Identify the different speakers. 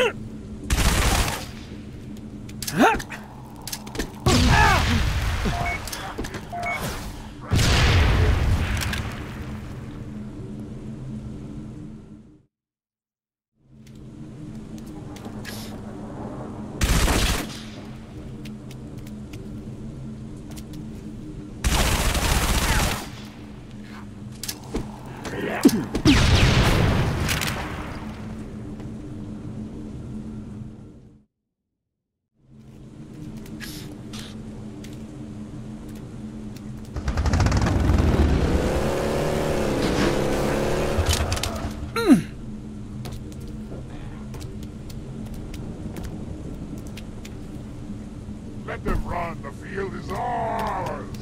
Speaker 1: Yeah. Let them run. The field is ours.